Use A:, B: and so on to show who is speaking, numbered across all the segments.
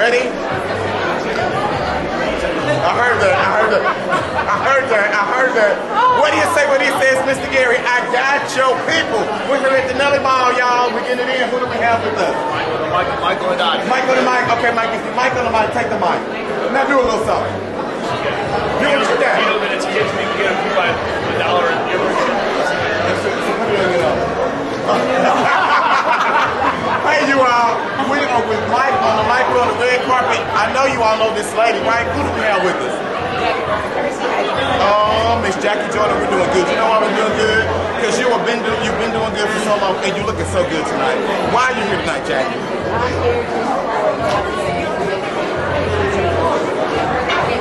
A: Ready? I heard that. I heard that. I heard that. I heard that. What do you say when he says, Mr. Gary, I got your people? We're here at the Nelly Ball, y'all. We're getting it in. Who do we have with us?
B: Michael, Michael and Dottie.
A: Michael the mic. Okay, Mike. If you Mike on the take the mic. Now do a little something. Do what you got.
B: You know that it's kids we can get them by a dollar and give them
A: Hey, you all. We are with Mike on the. We're on the red carpet. I know you all know this lady, right? Who do we have with us? Oh, Miss Jackie Jordan, we're doing good. You know why we're doing good? Because you have been do, you've been doing good for so long, and you're looking so good tonight. Why are you here tonight, Jackie?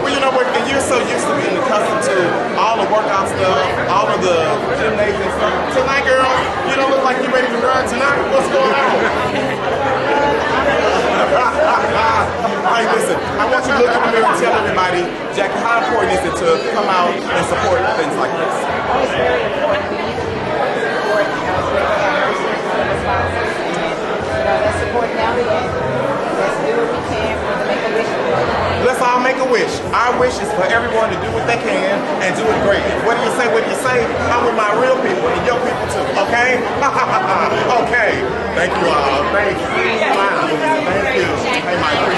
A: Well, you know what? And you're so used to being accustomed to all the workout stuff, all of the gymnasium stuff. Tonight, girl, you don't look like you're ready to run tonight. What's going on? hey, listen, I want you to look in the mirror and tell everybody, Jackie, how important is it to come out and support things like this?
C: Let's do what we can Make-A-Wish
A: Let's all make a wish. Our wish is for everyone to do what they can and do it great. What do you say? What do you say? I'm with my real people and your people too. Okay? okay. Thank you all. Thank you. Thank you. Hey, appreciate